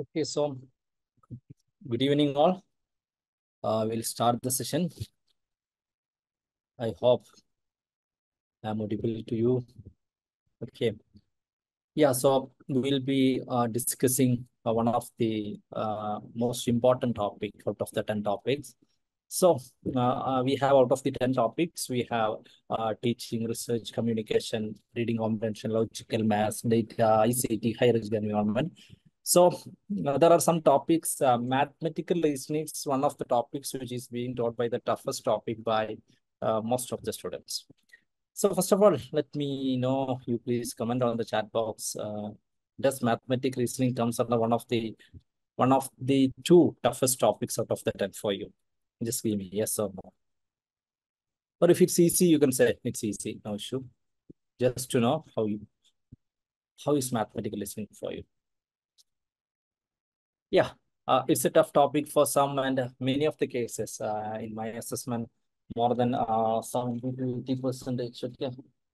Okay, so good evening all. Uh, we'll start the session. I hope I'm audible to you. Okay. Yeah, so we'll be uh, discussing uh, one of the uh, most important topic out of the 10 topics. So uh, uh, we have out of the 10 topics, we have teaching, research, communication, reading comprehension, logical maths, data, ICT, higher education environment. So there are some topics, uh, mathematical reasoning is one of the topics which is being taught by the toughest topic by uh, most of the students. So first of all, let me know, you please comment on the chat box. Uh, does mathematical reasoning comes under one of the one of the two toughest topics out of the 10 for you? Just give me yes or no. Or if it's easy, you can say it's easy, no issue. Just to know how you how is mathematical reasoning for you. Yeah, uh, it's a tough topic for some and many of the cases uh, in my assessment, more than uh, 70 to 80 percentage okay,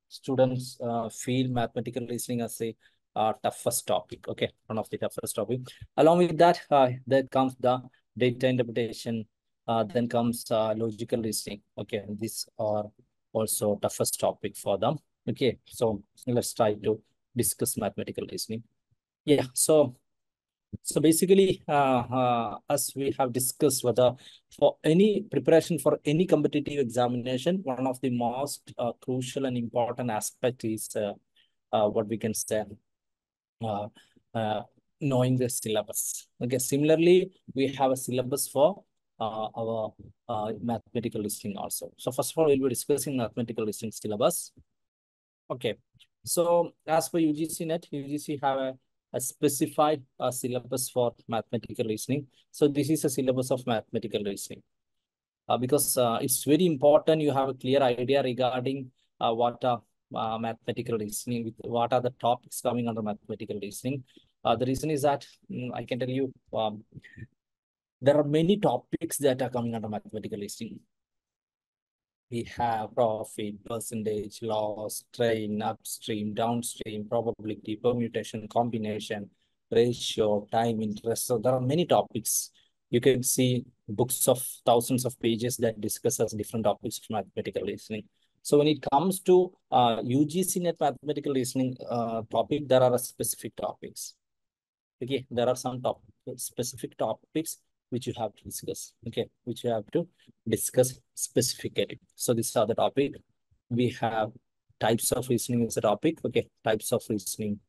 students uh, feel mathematical reasoning as a uh, toughest topic. Okay, one of the toughest topic. Along with that, uh, there comes the data interpretation, uh, then comes uh, logical reasoning. Okay, these are also toughest topic for them. Okay, so let's try to discuss mathematical reasoning. Yeah, so so basically, uh, uh, as we have discussed, whether for any preparation for any competitive examination, one of the most uh, crucial and important aspect is uh, what we can say, knowing the syllabus. Okay, similarly, we have a syllabus for uh, our uh, mathematical reasoning also. So first of all, we'll be discussing mathematical reasoning syllabus. Okay, so as per UGC net, UGC have a a specified uh, syllabus for mathematical reasoning. So this is a syllabus of mathematical reasoning. Uh, because uh, it's very important you have a clear idea regarding uh, what are uh, mathematical reasoning, with what are the topics coming under mathematical reasoning. Uh, the reason is that mm, I can tell you um, there are many topics that are coming under mathematical reasoning. We have profit, percentage, loss, train, upstream, downstream, probability, permutation, combination, ratio, time, interest. So there are many topics. You can see books of thousands of pages that discusses different topics of mathematical reasoning. So when it comes to uh, UGC net mathematical reasoning uh, topic, there are specific topics. Okay, there are some top specific topics which you have to discuss. Okay, which you have to discuss specifically. So these are the topic. We have types of reasoning is a topic. Okay, types of reasoning.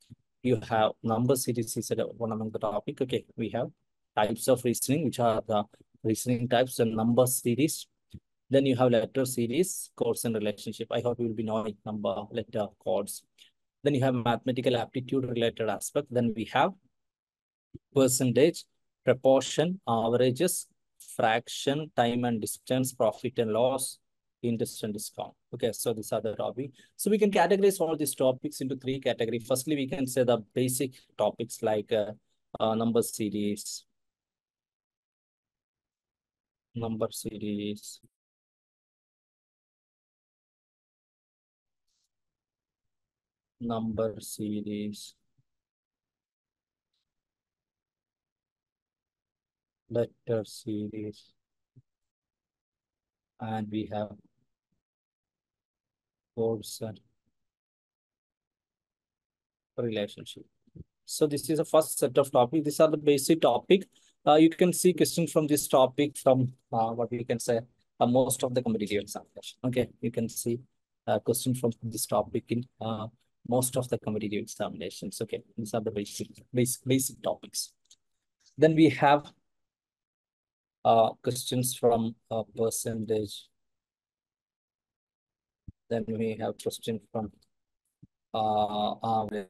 You have number series is one among the topic. Okay, we have types of reasoning, which are the reasoning types and number series. Then you have letter series, codes and relationship. I hope you will be knowing number, letter, codes. Then you have mathematical aptitude related aspect. Then we have percentage, proportion, averages, fraction, time and distance, profit and loss, interest and discount. Okay, so these are the topic. So we can categorize all these topics into three categories. Firstly, we can say the basic topics like uh, uh, number series, number series, number series, letter series, and we have and relationship. So this is the first set of topic. These are the basic topic. Uh, you can see questions from this topic from uh, what we can say uh, most of the competitive examination. Okay, you can see a question from this topic in uh, most of the competitive examinations. Okay, these are the basic basic, basic topics. Then we have uh, questions from uh, percentage. Then we have question from uh, average.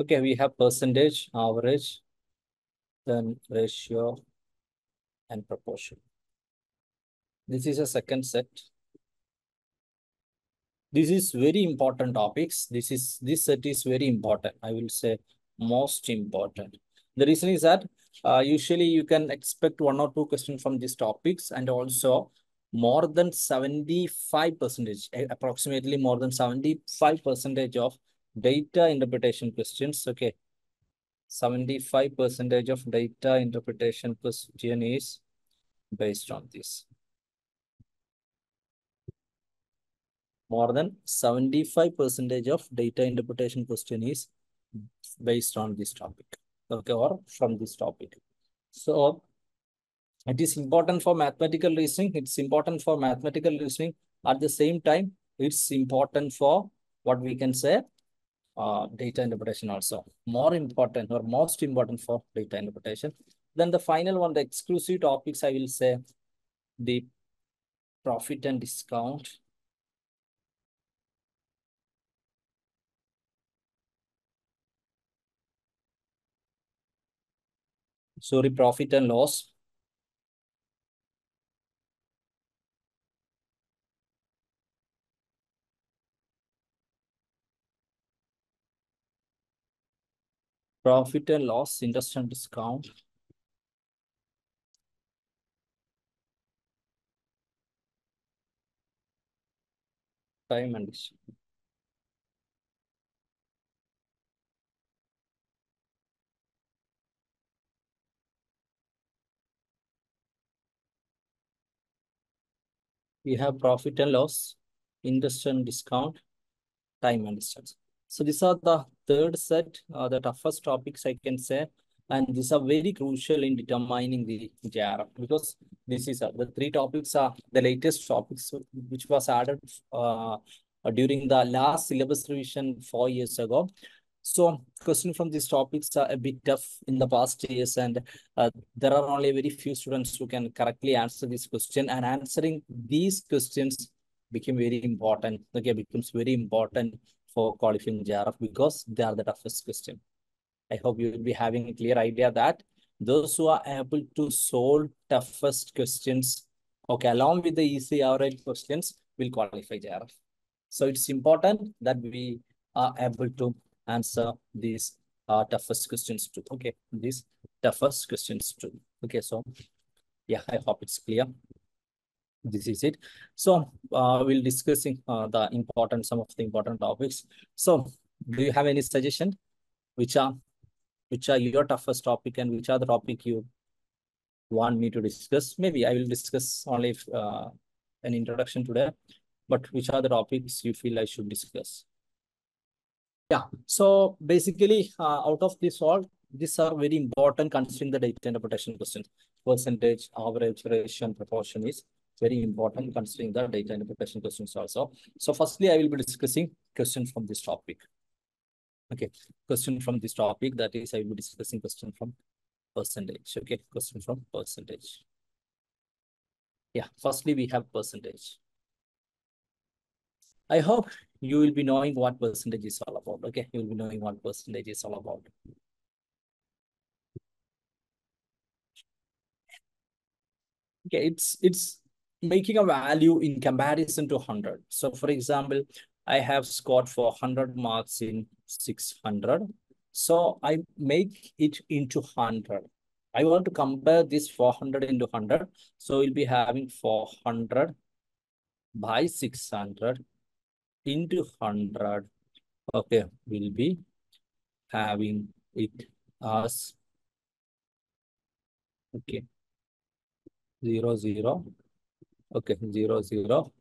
Okay, we have percentage, average, then ratio, and proportion. This is a second set. This is very important topics. This is this set is very important. I will say most important. The reason is that uh, usually you can expect one or two questions from these topics and also more than 75 percentage, approximately more than 75 percentage of data interpretation questions. Okay. 75 percentage of data interpretation question is based on this. More than 75 percentage of data interpretation question is based on this topic. Okay, or from this topic. So it is important for mathematical reasoning. It's important for mathematical reasoning. At the same time, it's important for what we can say uh, data interpretation also. More important or most important for data interpretation. Then the final one, the exclusive topics, I will say the profit and discount. Sorry, profit and loss. Profit and loss, interest and discount. Time and discount. We have profit and loss, interest and discount, time and distance. So these are the third set, uh, the toughest topics I can say. And these are very crucial in determining the JRF because this is uh, the three topics are the latest topics which was added uh, during the last syllabus revision four years ago. So question from these topics are a bit tough in the past years and uh, there are only very few students who can correctly answer this question and answering these questions became very important. Okay, becomes very important for qualifying JRF because they are the toughest question. I hope you will be having a clear idea that those who are able to solve toughest questions, okay, along with the easy average questions, will qualify JRF. So it's important that we are able to answer these uh, toughest questions too. Okay, these toughest questions too. Okay, so yeah, I hope it's clear. This is it. So uh, we'll discussing uh, the important, some of the important topics. So do you have any suggestion? Which are, which are your toughest topic and which are the topic you want me to discuss? Maybe I will discuss only if, uh, an introduction today, but which are the topics you feel I should discuss? Yeah, so basically uh, out of this all, these are very important considering the data interpretation questions. Percentage, average, ratio, proportion is very important considering the data interpretation questions also. So firstly, I will be discussing questions from this topic. Okay, question from this topic, that is I will be discussing question from percentage. Okay, question from percentage. Yeah, firstly, we have percentage. I hope you will be knowing what percentage is all about. Okay, you will be knowing what percentage is all about. Okay, it's it's making a value in comparison to 100. So for example, I have scored for 100 marks in 600. So I make it into 100. I want to compare this 400 into 100. So we'll be having 400 by 600 into 100. Okay, we'll be having it as okay 0 0 okay 0 0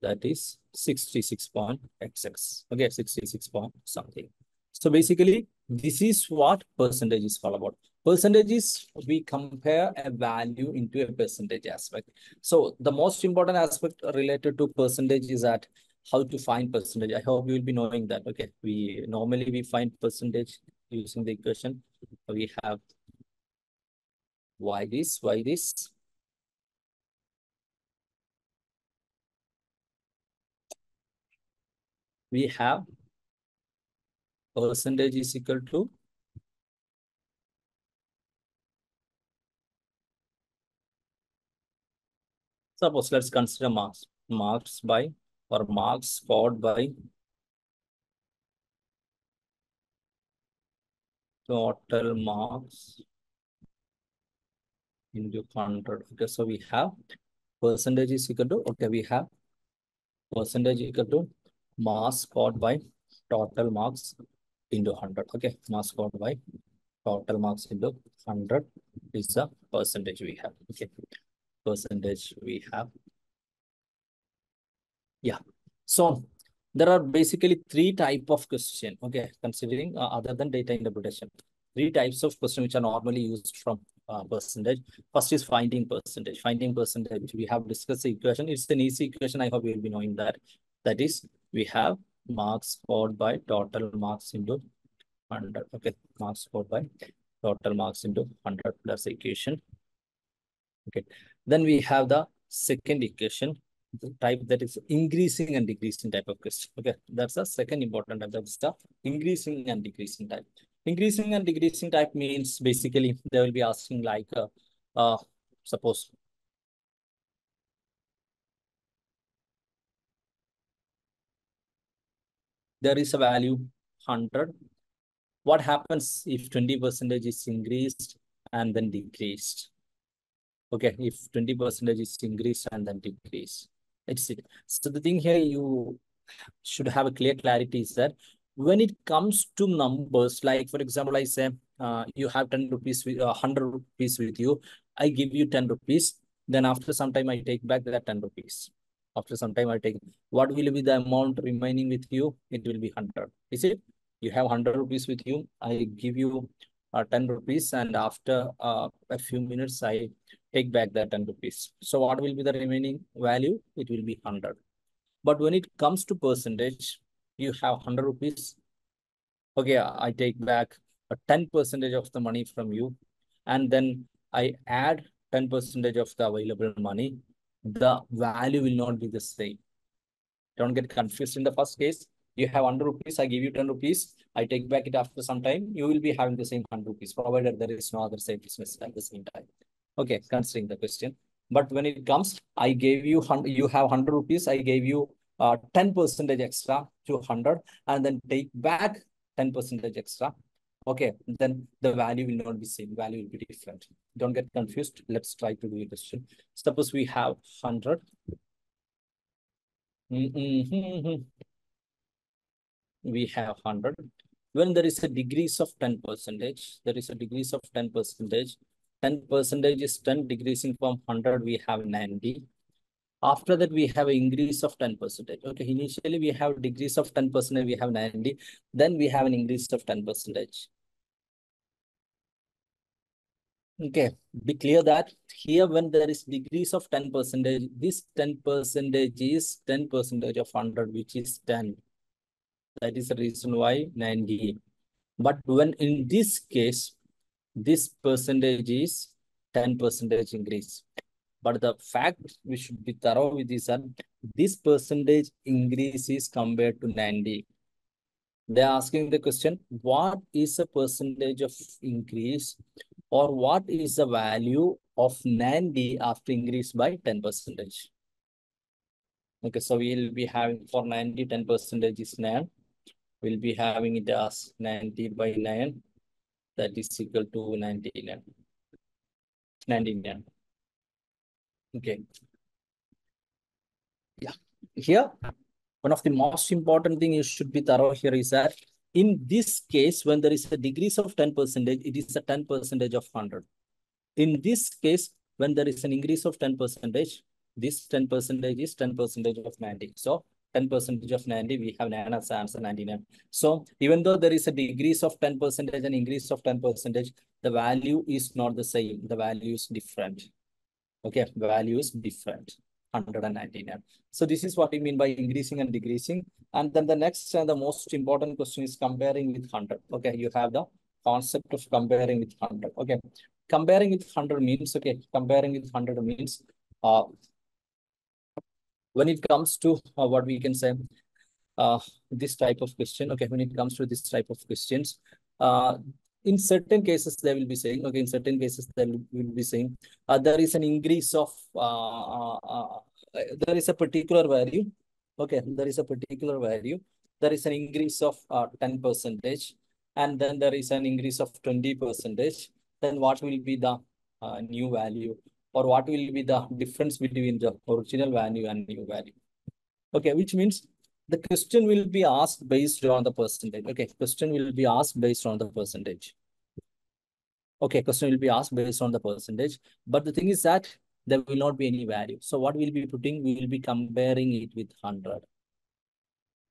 that is 66 point xx okay 66 point something so basically this is what percentage is all about percentage is we compare a value into a percentage aspect so the most important aspect related to percentage is that how to find percentage. I hope you will be knowing that. Okay, we normally we find percentage using the equation. We have y this, y this. We have percentage is equal to Suppose let's consider marks. Marks by or marks scored by total marks into 100. Okay, so we have percentage is equal to, okay, we have percentage equal to mass scored by total marks into 100. Okay, mass scored by total marks into 100 is the percentage we have. Okay, percentage we have. Yeah, so there are basically three type of question. Okay, considering uh, other than data interpretation, three types of question which are normally used from uh, percentage. First is finding percentage. Finding percentage, we have discussed the equation. It's an easy equation. I hope you'll be knowing that. That is, we have marks scored by total marks into 100. Okay, marks scored by total marks into 100 plus equation. Okay, then we have the second equation, type that is increasing and decreasing type of question. Okay, that's the second important type. That's the increasing and decreasing type. Increasing and decreasing type means basically they will be asking like, uh, uh, suppose there is a value 100. What happens if 20 percentage is increased and then decreased? Okay, if 20 percentage is increased and then decreased. It's it. So the thing here you should have a clear clarity is that when it comes to numbers, like for example, I say uh, you have 10 rupees, with, uh, 100 rupees with you. I give you 10 rupees. Then after some time, I take back that 10 rupees. After some time, I take, what will be the amount remaining with you? It will be 100. Is it? You have 100 rupees with you. I give you uh, 10 rupees. And after uh, a few minutes, I take back that 10 rupees. So what will be the remaining value? It will be 100. But when it comes to percentage, you have 100 rupees. Okay, I take back a 10 percentage of the money from you. And then I add 10 percentage of the available money. The value will not be the same. Don't get confused in the first case. You have 100 rupees, I give you 10 rupees. I take back it after some time. You will be having the same 100 rupees, provided there is no other same business at the same time. Okay, considering the question. But when it comes, I gave you, you have 100 rupees, I gave you uh, 10 percentage extra to 100 and then take back 10 percentage extra. Okay, then the value will not be same, value will be different. Don't get confused. Let's try to do question. Suppose we have 100. Mm -hmm. We have 100. When there is a degrees of 10 percentage, there is a degrees of 10 percentage. 10 percentage is 10 decreasing from 100, we have 90. After that, we have an increase of 10 percentage. Okay, initially we have decrease of 10 percentage, we have 90. Then we have an increase of 10 percentage. Okay, be clear that here when there is decrease of 10 percentage, this 10 percentage is 10 percentage of 100, which is 10. That is the reason why 90. But when in this case, this percentage is 10 percentage increase. But the fact we should be thorough with is that this percentage increase is compared to 90. They're asking the question, what is a percentage of increase or what is the value of 90 after increase by 10 percentage? Okay, so we'll be having for 90, 10 percentage is 9. We'll be having it as 90 by 9. That is equal to 99. 99. Okay. Yeah. Here, one of the most important thing you should be thorough here is that in this case, when there is a degrees of 10 percentage, it is a 10 percentage of 100. In this case, when there is an increase of 10 percentage, this 10 percentage is 10 percentage of 90. So 10 percentage of 90, we have 9 as answer 99. So even though there is a decrease of 10 percentage and increase of 10 percentage, the value is not the same. The value is different. Okay, the value is different. 199. So this is what we mean by increasing and decreasing. And then the next and the most important question is comparing with 100. Okay, you have the concept of comparing with 100. Okay, comparing with 100 means, okay, comparing with 100 means uh, when it comes to uh, what we can say, uh, this type of question, okay, when it comes to this type of questions, uh, in certain cases, they will be saying, okay, in certain cases, they will be saying, uh, there is an increase of, uh, uh, there is a particular value, okay, there is a particular value, there is an increase of 10 percentage, and then there is an increase of 20 percentage, then what will be the uh, new value or what will be the difference between the original value and new value. Okay, which means the question will be asked based on the percentage. Okay, question will be asked based on the percentage. Okay, question will be asked based on the percentage. But the thing is that there will not be any value. So what we'll be putting, we will be comparing it with 100.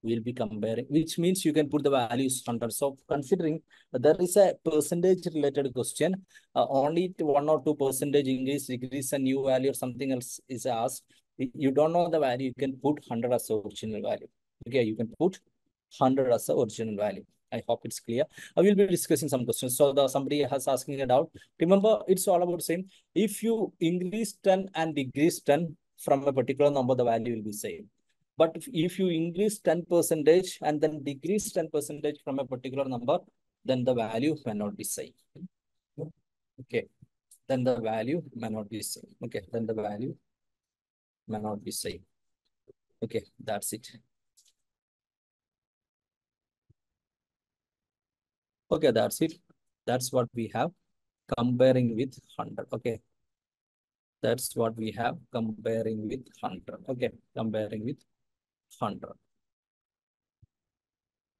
We'll be comparing, which means you can put the values 100. So considering there is a percentage related question, uh, only one or two percentage increase, decrease a new value or something else is asked. You don't know the value, you can put 100 as the original value. Okay, you can put 100 as the original value. I hope it's clear. I will be discussing some questions. So the somebody has asking a doubt. Remember, it's all about same. If you increase 10 and decrease 10 from a particular number, the value will be same. But if, you increase 10 percentage and then decrease 10 percentage from a particular number, then the value may not be same. Okay. Then the value may not be same. Okay. Then the value may not be same. Okay. That's it. Okay, that's it. That's what we have comparing with 100. Okay. That's what we have comparing with 100. Okay, comparing with 100.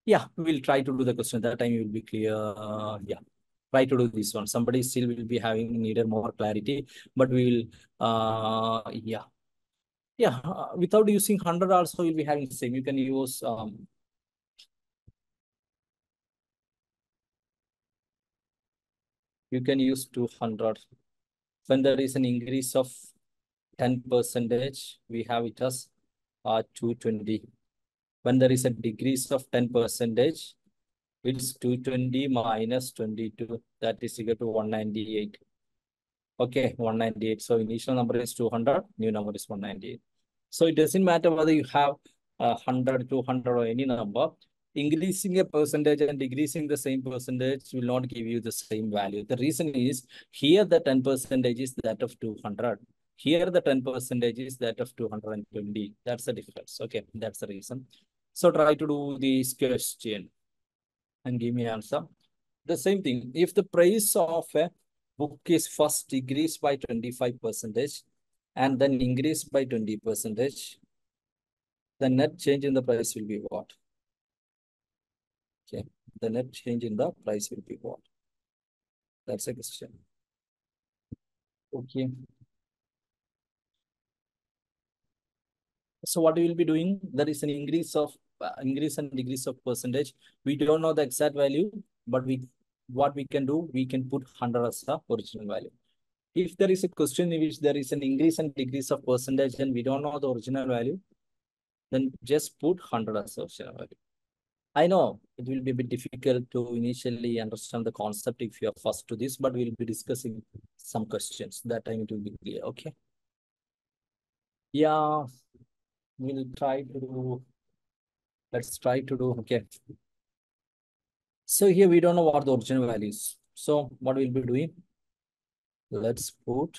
Yeah, we'll try to do the question. That time you will be clear. Yeah, try to do this one. Somebody still will be having needed more clarity, but we will, uh, yeah. Yeah, uh, without using 100 also, you'll be having same. You can use um, you can use 200. When there is an increase of 10 percentage, we have it as uh, 220. When there is a decrease of 10 percentage, it's 220 minus 22. That is equal to 198. Okay, 198. So initial number is 200, new number is 198. So it doesn't matter whether you have uh, 100, 200 or any number increasing a percentage and decreasing the same percentage will not give you the same value. The reason is here the 10 percentage is that of 200. Here the 10 percentage is that of 220. That's the difference. Okay, that's the reason. So try to do this question and give me answer. The same thing. If the price of a book is first decreased by 25 percentage and then increased by 20 percentage, the net change in the price will be what? Okay, the net change in the price will be what? That's a question. Okay. So what we will be doing, there is an increase of uh, increase and decrease of percentage. We don't know the exact value, but we what we can do, we can put 100 as the original value. If there is a question in which there is an increase and decrease of percentage and we don't know the original value, then just put 100 as the original value. I know it will be a bit difficult to initially understand the concept if you are first to this, but we'll be discussing some questions. That time it will be clear. Okay. Yeah, we'll try to do, let's try to do, okay. So here we don't know what the original value is. So what we'll be doing, let's put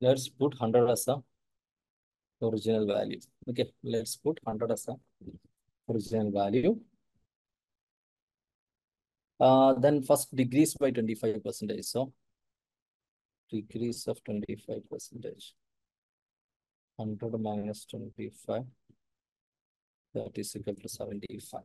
let's put 100 as a original value. Okay, let's put 100 as a original value. Uh, then first decrease by 25 percentage. So decrease of 25 percentage. 100 minus 25. That is equal to 75.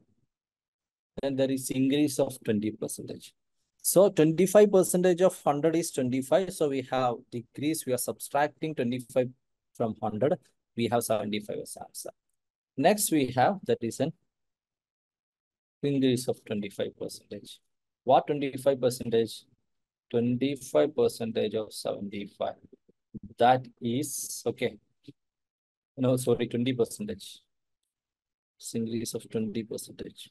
Then there is increase of 20 percentage. So 25 percentage of 100 is 25. So we have decrease. We are subtracting 25 from 100. We have 75 as answer. Next, we have that is an increase of 25 percentage. What 25 percentage? 25 percentage of 75. That is, okay. No, sorry, 20 percentage. Increase of 20 percentage.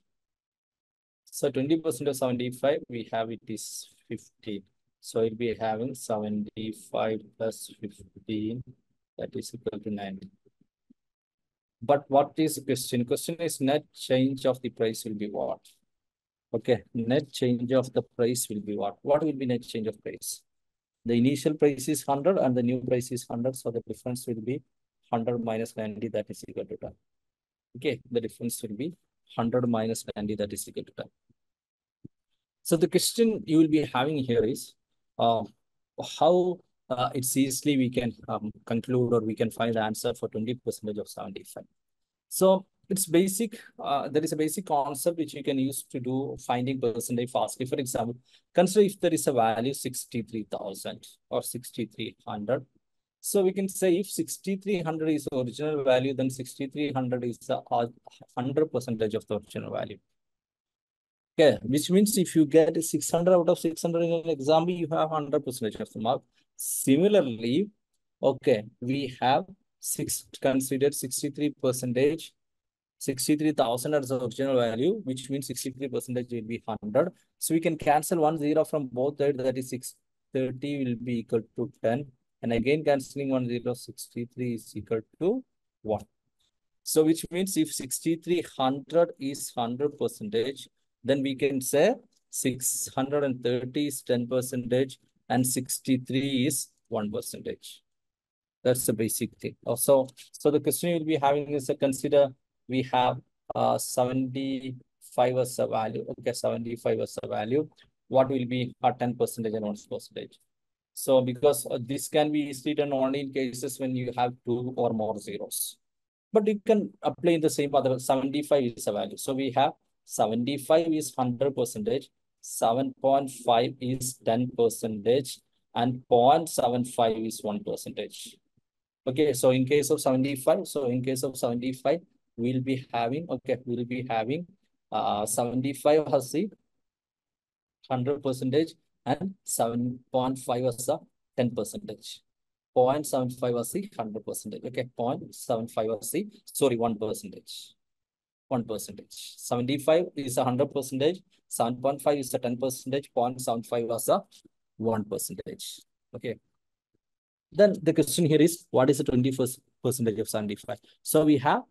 So 20% of 75, we have it is 15. So it'll be having 75 plus 15, that is equal to 90. But what is the question? Question is net change of the price will be what? Okay, net change of the price will be what? What will be net change of price? The initial price is 100 and the new price is 100. So the difference will be 100 minus 90, that is equal to 10. Okay, the difference will be 100 minus 90, that is equal to 10. So the question you will be having here is, uh, how uh, it's easily we can um, conclude or we can find the answer for 20 percentage of 75. So it's basic, uh, there is a basic concept which you can use to do finding percentage fastly. For example, consider if there is a value 63,000 or 6,300. So we can say if 6,300 is the original value, then 6,300 is the 100 percentage of the original value. Okay, which means if you get 600 out of 600 in an example, you have 100 percentage of the mark. Similarly, okay, we have six considered 63 percentage 63,000 as the original value, which means 63 percentage will be 100. So we can cancel one zero from both sides, that is 630 will be equal to 10. And again, cancelling one zero, 63 is equal to 1. So which means if 6300 is 100 percentage, then we can say 630 is 10 percentage and 63 is 1 percentage. That's the basic thing. Also, so the question you'll be having is consider we have uh, 75 as a value. Okay, 75 as a value. What will be a 10 percentage and 1 percentage? So because uh, this can be easily done only in cases when you have two or more zeros. But you can apply the same other 75 is a value. So we have 75 is 100 percentage, 7.5 is 10 percentage, and 0.75 is 1 percentage. Okay, so in case of 75, so in case of 75, we'll be having, okay, we'll be having uh, 75 has the 100 percentage and 7.5 as a 10 percentage. 0.75 was the 100 percentage. Okay, 0.75 was the, sorry, 1 percentage. 1 percentage. 75 is a 100 percentage. 7.5 is a 10 percentage. 0.75 was a 1 percentage. Okay. Then the question here is, what is the 21st percentage of 75? So we have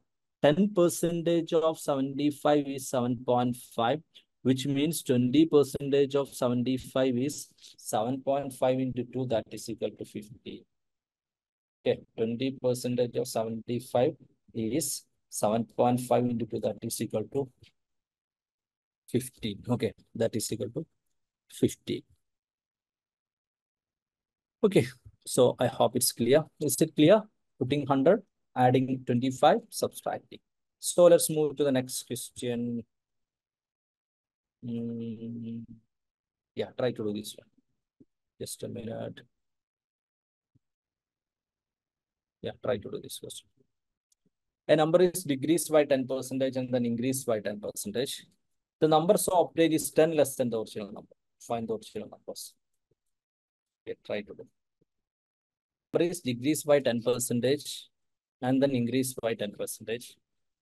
10 percentage of 75 is 7.5, which means 20 percentage of 75 is 7.5 into 2, that is equal to 50. Okay, 20 percentage of 75 is 7.5 into 2, that is equal to 15. Okay, that is equal to 50. Okay, so I hope it's clear. Is it clear? Putting 100, adding 25, subtracting. So let's move to the next question. Mm, yeah, try to do this one. Just a minute. Yeah, try to do this question. A number is decreased by 10 percentage and then increased by 10 percentage. The number so obtained is 10 less than the original number. Find the original numbers. Okay, try to do. Number is decreased by 10 percentage and then increased by 10 percentage.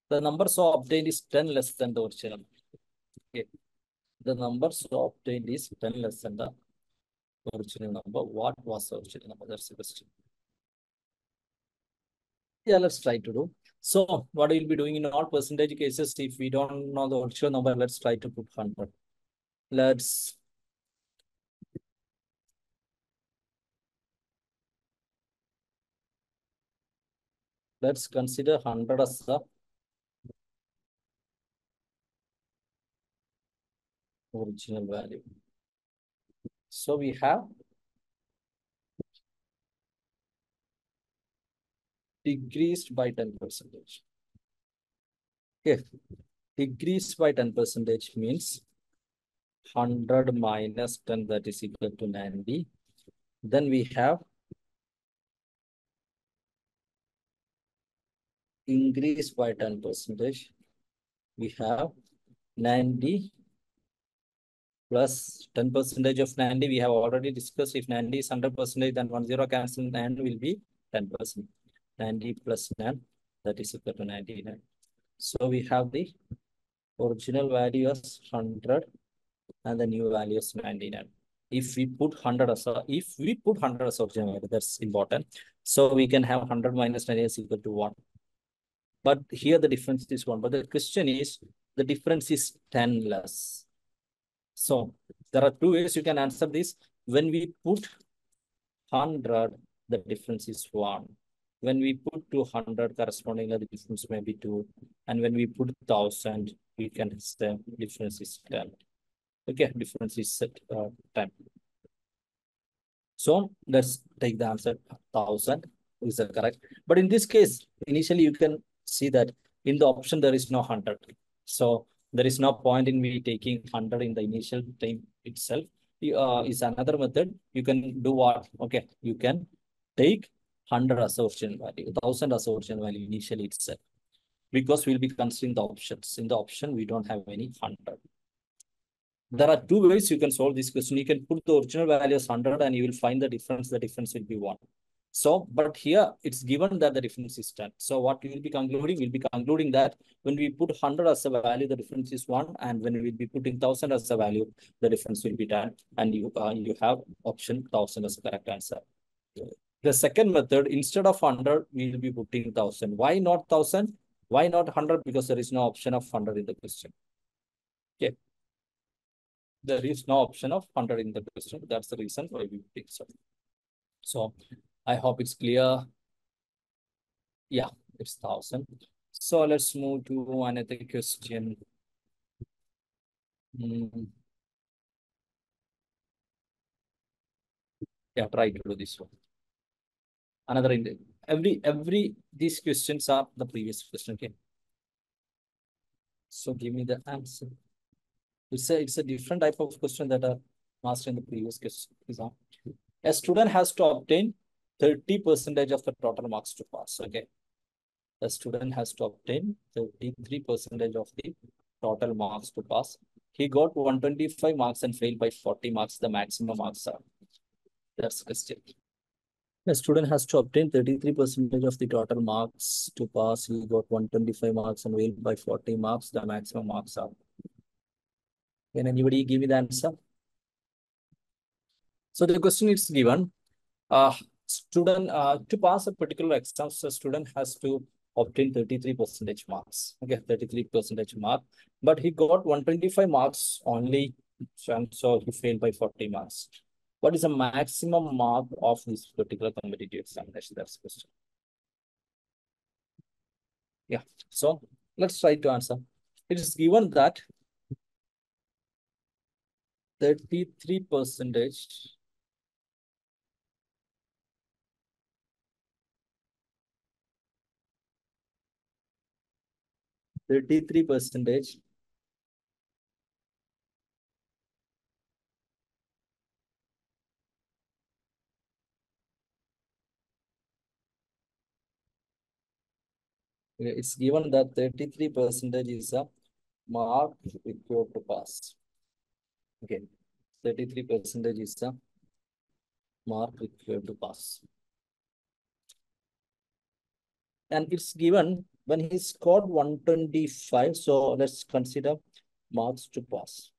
The number so obtained is 10 less than the original. Okay. The number so obtained is 10 less than the original number. What was the original number? That's the question. Yeah, let's try to do. So what we'll be doing in all percentage cases, if we don't know the original number, let's try to put 100. Let's let's consider 100 as the original value. So we have decreased by 10 percentage. Okay, decreased by 10 percentage means 100 minus 10 that is equal to 90. Then we have increased by 10 percentage. We have 90 plus 10 percentage of 90. We have already discussed if 90 is 100 percentage, then 1 0 cancel and will be 10 percent. 90 plus 9, that is equal to 99. So we have the original value as 100 and the new value is 99. If we put 100 as a, if we put 100 as original value, that's important. So we can have 100 minus 99 is equal to 1. But here the difference is 1. But the question is, the difference is 10 less. So there are two ways you can answer this. When we put 100, the difference is 1. When we put 200 correspondingly, the difference may be 2. And when we put 1000, we can say difference is 10. Okay, difference is set, uh, 10. So let's take the answer 1000 is that correct. But in this case, initially you can see that in the option there is no 100. So there is no point in me taking 100 in the initial time itself. Uh, is another method. You can do what? Okay, you can take 100 assertion value, 1000 assertion value initially itself. Because we'll be considering the options. In the option, we don't have any 100. There are two ways you can solve this question. You can put the original value as 100 and you will find the difference. The difference will be 1. So, but here it's given that the difference is 10. So what we will be concluding, we'll be concluding that when we put 100 as a value, the difference is 1. And when we will be putting 1000 as a value, the difference will be 10. And you, uh, you have option 1000 as a correct answer. The second method, instead of 100, we will be putting 1000. Why not 1000? Why not 100? Because there is no option of 100 in the question. Okay. There is no option of 100 in the question. That's the reason why we pick so. So I hope it's clear. Yeah, it's 1000. So let's move to another question. Mm. Yeah, try to do this one. Another in every every these questions are the previous question. Okay. So give me the answer. It's a it's a different type of question that are asked in the previous exam. A student has to obtain 30 percentage of the total marks to pass. Okay. The student has to obtain 33 percentage of the total marks to pass. He got 125 marks and failed by 40 marks. The maximum marks are. That's the question. The student has to obtain 33 percentage of the total marks to pass. He got 125 marks and failed by 40 marks. The maximum marks are. Can anybody give me the answer? So the question is given. Uh, student uh, to pass a particular exam, so student has to obtain 33 percentage marks. Okay, 33 percentage mark, but he got 125 marks only, so he failed by 40 marks. What is the maximum mark of this particular competitive examination? That's the question. Yeah, so let's try to answer. It is given that 33 percentage 33 percentage it's given that 33 percentage is a mark required to pass. Okay, 33 percentage is a mark required to pass. And it's given when he scored 125, so let's consider marks to pass.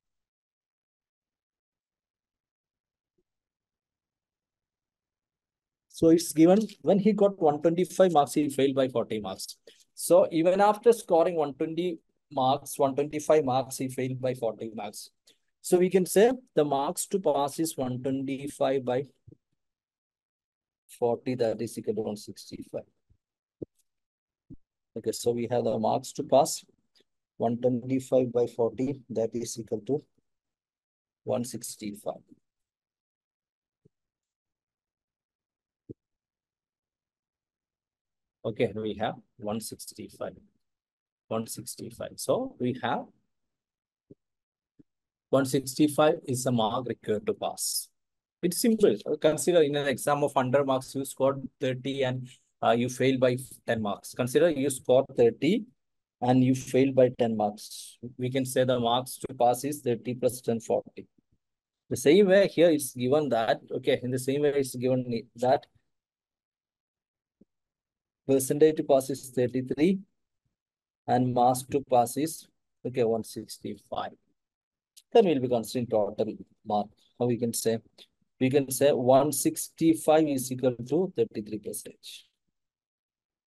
So it's given when he got 125 marks, he failed by 40 marks. So even after scoring 120 marks, 125 marks, he failed by 40 marks. So we can say the marks to pass is 125 by 40, that is equal to 165. Okay, so we have the marks to pass 125 by 40, that is equal to 165. Okay, we have 165. 165. So we have 165 is the mark required to pass. It's simple. Consider in an exam of 100 marks, you scored 30 and uh, you failed by 10 marks. Consider you scored 30 and you failed by 10 marks. We can say the marks to pass is 30 plus 10, 40. The same way here it's given that, okay, in the same way it's given that percentage to pass is 33 and mass to pass is, okay, 165. Then we'll be considering total mark. How we can say? We can say 165 is equal to 33 percentage.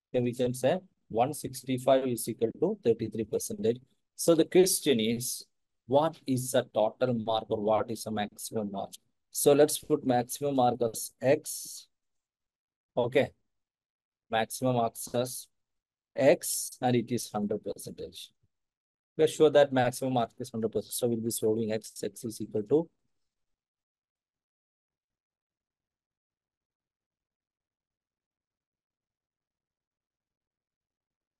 Okay, we can say 165 is equal to 33 percentage. So the question is, what is the total mark or what is the maximum mark? So let's put maximum mark as X. Okay. Maximum access x and it is 100 percentage. We are sure that maximum mark is 100 percent. So we'll be solving x, x is equal to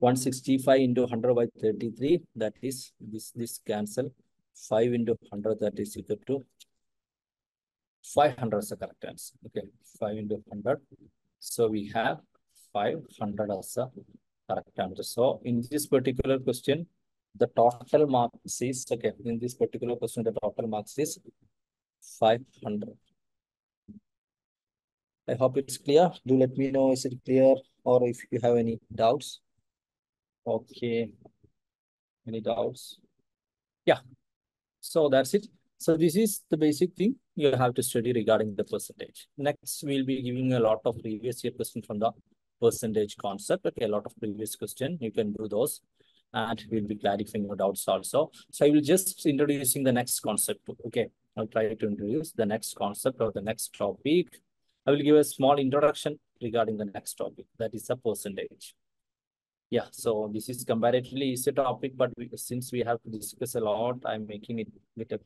One sixty-five into hundred by thirty-three. That is this this cancel. Five into hundred. That is equal to five hundred the correct answer. Okay, five into hundred. So we have five hundred as a correct answer. So in this particular question, the total marks is okay. In this particular question, the total marks is five hundred. I hope it's clear. Do let me know is it clear or if you have any doubts. Okay. Any doubts? Yeah. So that's it. So this is the basic thing you have to study regarding the percentage. Next, we'll be giving a lot of previous year question from the percentage concept. Okay, a lot of previous question. You can do those and we'll be clarifying your doubts also. So I will just introducing the next concept. Okay, I'll try to introduce the next concept or the next topic. I will give a small introduction regarding the next topic. That is a percentage. Yeah, so this is comparatively easy topic, but we, since we have to discuss a lot, I'm making it little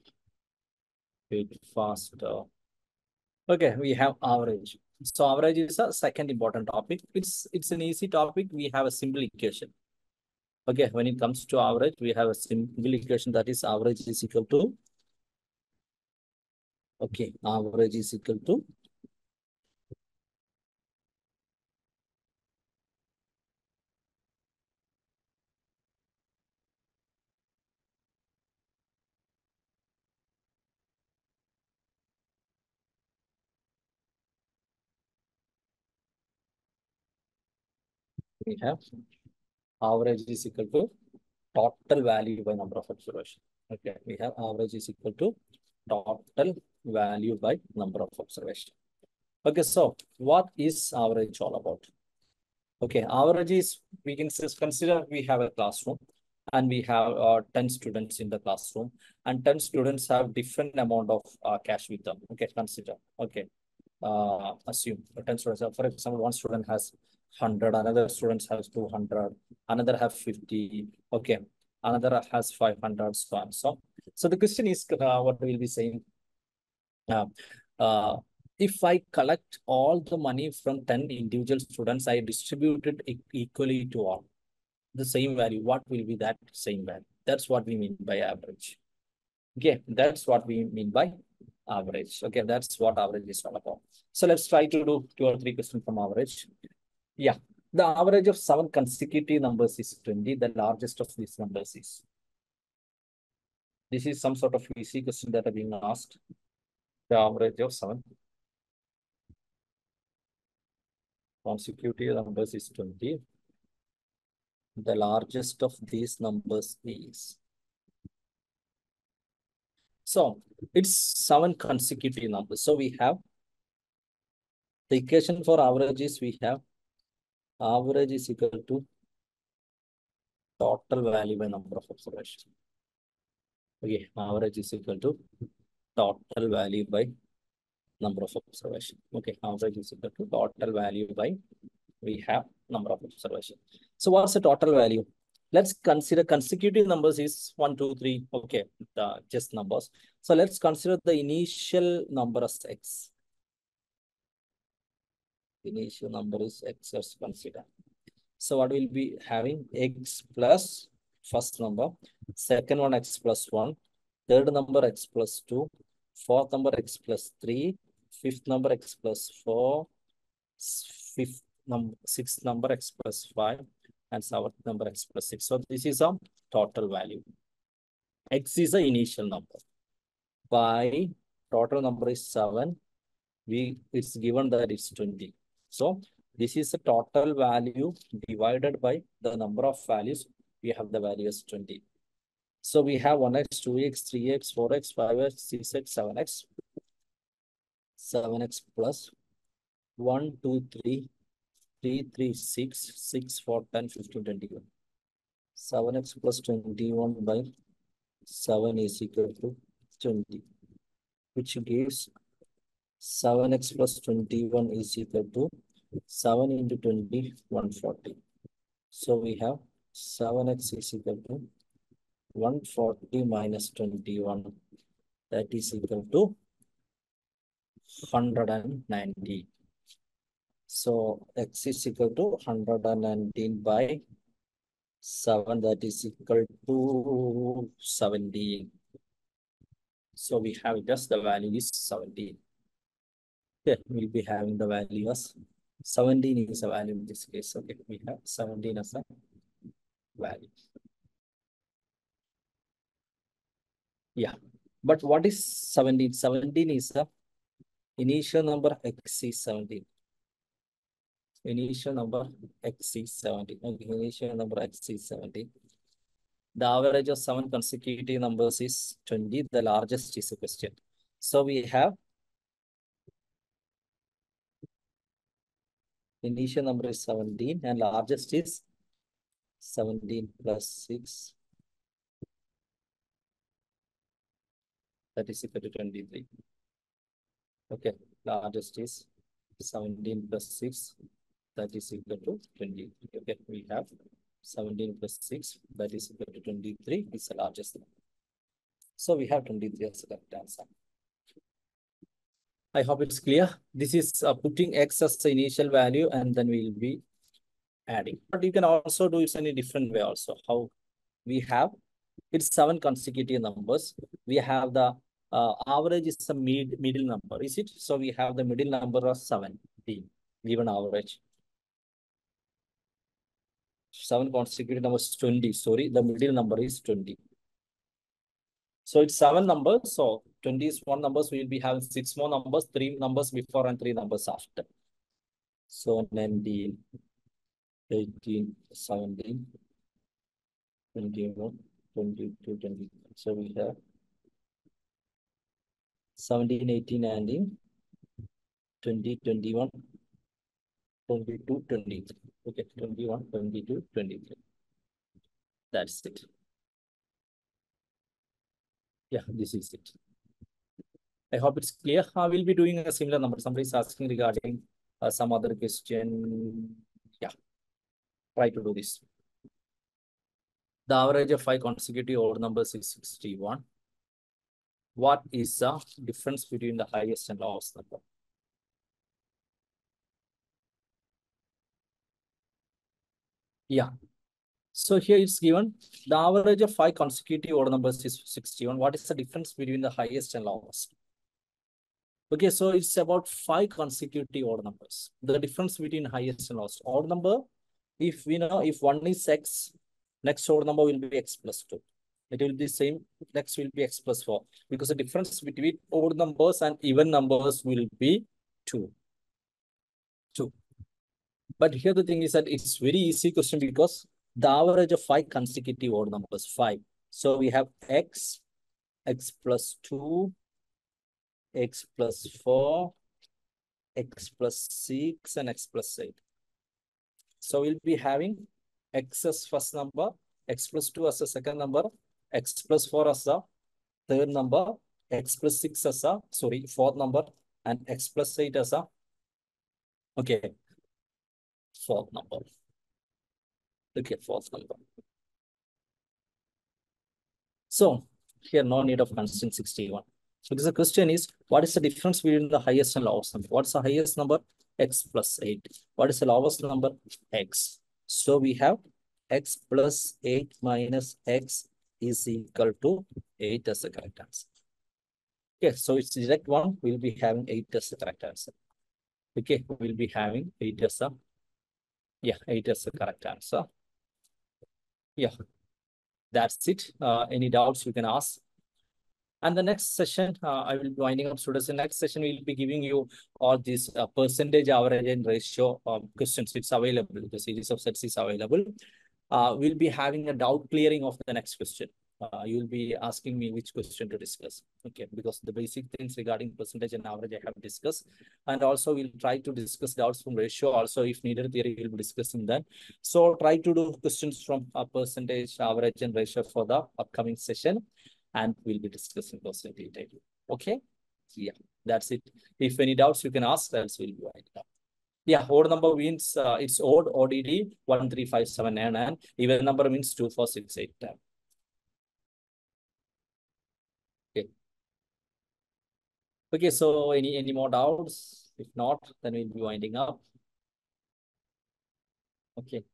bit faster. Okay, we have average. So average is a second important topic. It's it's an easy topic. We have a simple equation. Okay, when it comes to average, we have a simple equation that is average is equal to. Okay, average is equal to we have average is equal to total value by number of observation. Okay, we have average is equal to total value by number of observation. Okay, so what is average all about? Okay, average is, we can just consider we have a classroom and we have uh, 10 students in the classroom and 10 students have different amount of uh, cash with them. Okay, consider. Okay, uh, assume 10 students, for example, one student has 100, another students has 200, another have 50, okay, another has 500, so on. So, so the question is, uh, what we'll be saying, uh, uh, if I collect all the money from 10 individual students, I distributed it equally to all the same value, what will be that same value? That's what we mean by average. Okay, that's what we mean by average. Okay, that's what average is all about. So let's try to do two or three questions from average. Yeah, the average of seven consecutive numbers is 20. The largest of these numbers is. This is some sort of easy question that are being asked. The average of seven consecutive numbers is 20. The largest of these numbers is. So it's seven consecutive numbers. So we have the equation for averages we have average is equal to total value by number of observations. Okay, average is equal to total value by number of observation. Okay, average is equal to total value by we have number of observation. So what's the total value? Let's consider consecutive numbers is one, two, three. Okay, the just numbers. So let's consider the initial number as x initial number is x as consider. So what we'll be having x plus first number, second one x plus 1, third number x plus 2, fourth number x plus 3, fifth number x plus 4, fifth number, sixth number x plus 5, and seventh number x plus 6. So this is a total value. x is the initial number. By total number is 7, we it's given that it's 20. So this is the total value divided by the number of values. We have the value as 20. So we have 1x, 2x, 3x, 4x, 5x, 6x, 7x. 7x plus 1, 2, 3, 3, 3, 6, 6, 4, 10, 15, 21. 7x plus 21 by 7 is equal to 20, which gives 7x plus 21 is equal to 7 into 20, 140. So we have 7x is equal to 140 minus 21. That is equal to 190. So x is equal to 119 by 7. That is equal to 17. So we have just the value is 17. Okay, we'll be having the value as 17 is a value in this case. Okay, we have 17 as a value. Yeah, but what is 17? 17 is the initial number x is 17. Initial number x is 17. Okay, initial number x is 17. The average of seven consecutive numbers is 20. The largest is a question. So we have initial number is 17 and largest is 17 plus 6. That is equal to 23. Okay, largest is 17 plus 6. That is equal to 23. Okay, we have 17 plus 6. That is equal to 23 is the largest. So we have 23 as the correct answer. I hope it's clear. This is uh, putting x as the initial value and then we'll be adding. But you can also do it in a different way also. How we have, it's seven consecutive numbers. We have the uh, average is the mid, middle number, is it? So we have the middle number of 7, the given average. Seven consecutive numbers 20, sorry, the middle number is 20. So it's seven numbers. So 20 is one numbers. We will be having six more numbers, three numbers before and three numbers after. So 19, 18, 17, 21, 22, 23. So we have 17, 18, 19, 20, 21, 22, 23. Okay, 21, 22, 23. That's it. Yeah, this is it. I hope it's clear. I will be doing a similar number. Somebody is asking regarding uh, some other question. Yeah, try to do this. The average of five consecutive odd numbers is 61. What is the difference between the highest and lowest number? Yeah. So here it's given the average of five consecutive odd numbers is 61. What is the difference between the highest and lowest? Okay, so it's about five consecutive odd numbers. The difference between highest and lowest. Odd number, if we know if one is x, next odd number will be x plus 2. It will be same, next will be x plus 4. Because the difference between odd numbers and even numbers will be 2. 2. But here the thing is that it's very easy question because the average of five consecutive odd numbers, 5. So we have x, x plus 2, x plus 4, x plus 6, and x plus 8. So we'll be having x as first number, x plus 2 as the second number, x plus 4 as the third number, x plus 6 as a, sorry, fourth number, and x plus 8 as a, okay, fourth number. Okay, fourth number. So here, no need of constant 61. So because the question is, what is the difference between the highest and lowest number? What's the highest number? X plus 8. What is the lowest number? X. So we have X plus 8 minus X is equal to 8 as the correct answer. Okay, so it's direct one. We'll be having 8 as the correct answer. Okay, we'll be having 8 as a, yeah, 8 as the correct answer. Yeah, that's it. Uh, any doubts you can ask. And the next session, uh, I will be winding up students. The next session, we will be giving you all these uh, percentage, average, and ratio um, questions. It's available. The series of sets is available. Uh, we'll be having a doubt clearing of the next question. Uh, you'll be asking me which question to discuss. Okay, because the basic things regarding percentage and average I have discussed. And also we'll try to discuss doubts from ratio. Also, if needed theory, we'll be discussing that. So try to do questions from a percentage, average, and ratio for the upcoming session. And we'll be discussing those in detail. Okay? Yeah, that's it. If any doubts, you can ask, else we'll be winding. Yeah, odd number means uh, it's odd, ODD, 1, 3, 5, 7, 9, and even number means 2, 4, 6, 8, 10. Okay. Okay, so any, any more doubts? If not, then we'll be winding up. Okay.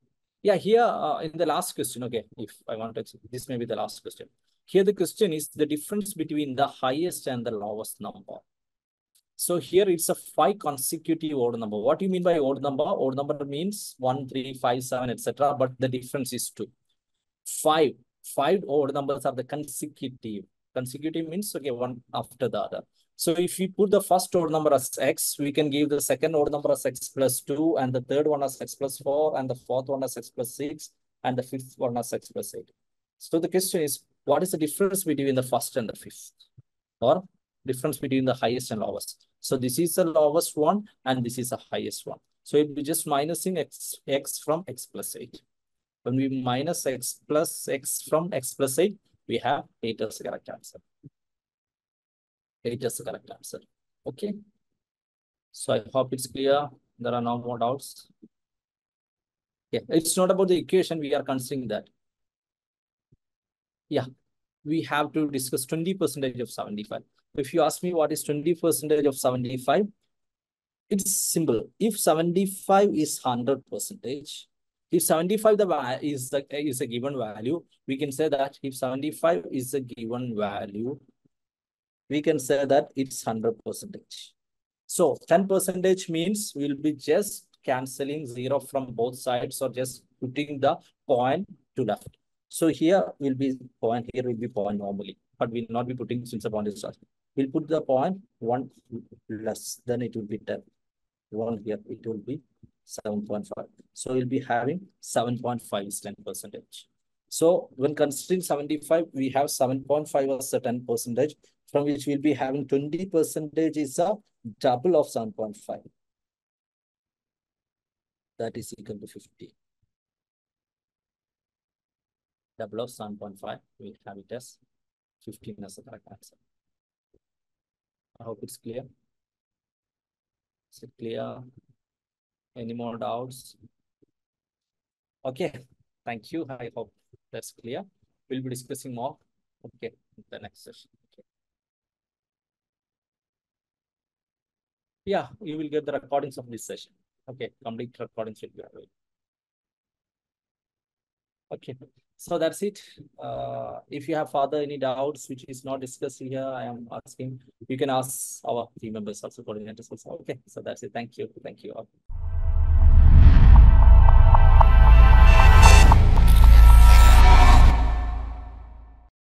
Yeah, here uh, in the last question, okay, if I want to, this may be the last question. Here the question is the difference between the highest and the lowest number. So here it's a five consecutive odd number. What do you mean by odd number? Odd number means one, three, five, seven, etc. But the difference is two. Five. Five odd numbers are the consecutive. Consecutive means okay, one after the other. So if we put the first odd number as x, we can give the second odd number as x plus 2, and the third one as x plus 4, and the fourth one as x plus 6, and the fifth one as x plus 8. So the question is, what is the difference between the first and the fifth? Or difference between the highest and lowest? So this is the lowest one, and this is the highest one. So it will be just minusing x, x from x plus 8. When we minus x plus x from x plus 8, we have 8 as the correct answer. 8 is the correct answer. Okay. So I hope it's clear. There are no more doubts. Yeah, it's not about the equation. We are considering that. Yeah, we have to discuss 20 percentage of 75. If you ask me what is 20 percentage of 75, it's simple. If 75 is 100 percentage, if 75 the is the is a given value, we can say that if 75 is a given value, we can say that it's 100 percentage. So 10 percentage means we'll be just cancelling zero from both sides or just putting the point to left. So here will be point, here will be point normally, but we'll not be putting since the point is starting. We'll put the point one less, then it will be 10. One here, it will be 7.5. So we'll be having 7.5 is 10 percentage. So when considering 75, we have 7.5 as a 10 percentage from which we'll be having 20 percentage is a double of 7.5. That is equal to 50. Double of 7.5, we have it as 15 as the correct answer. I hope it's clear. Is it clear? Any more doubts? Okay, thank you. I hope that's clear. We'll be discussing more. Okay, the next session. Okay. Yeah, you will get the recordings of this session. Okay, complete recordings will be available. Okay, so that's it. Uh, if you have further any doubts which is not discussed here, I am asking, you can ask our team members also, coordinators also. Okay, so that's it. Thank you. Thank you all.